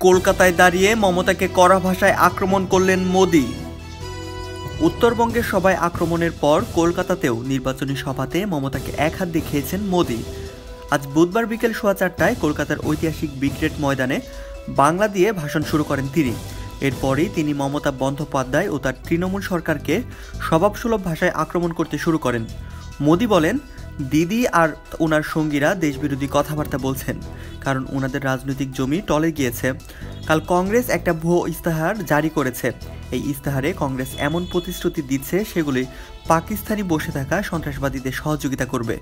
কলকাতায় দাঁড়িয়ে মমতাকে কড়া ভাষায় আক্রমণ করলেন মোদি। উত্তরবঙ্গের সবাই আক্রমণের পর কলকাতাতেও নির্বাচনী সভাতে মমতাকে এক হাত দেখিয়েছেন মোদি। আজ বুধবার বিকেল সোয়া চারটায় কলকাতার ঐতিহাসিক ব্রিগেড ময়দানে বাংলা দিয়ে ভাষণ শুরু করেন তিনি। এরপরই তিনি মমতা বন্দ্যোপাধ্যায় ও তার তৃণমূল সরকারকে স্বভাবসুলভ ভাষায় আক্রমণ করতে শুরু করেন। মোদি বলেন দিদি আর ওনার সঙ্গীরা দেশবিরোধী কথাবার্তা বলছেন, কারণ ওনাদের রাজনৈতিক জমি টলে গিয়েছে। কাল কংগ্রেস একটা ভুয়ো ইস্তাহার জারি করেছে। এই ইস্তাহারে কংগ্রেস এমন প্রতিশ্রুতি দিচ্ছে, সেগুলি পাকিস্তানি বসে থাকা সন্ত্রাসবাদীদের সহযোগিতা করবে।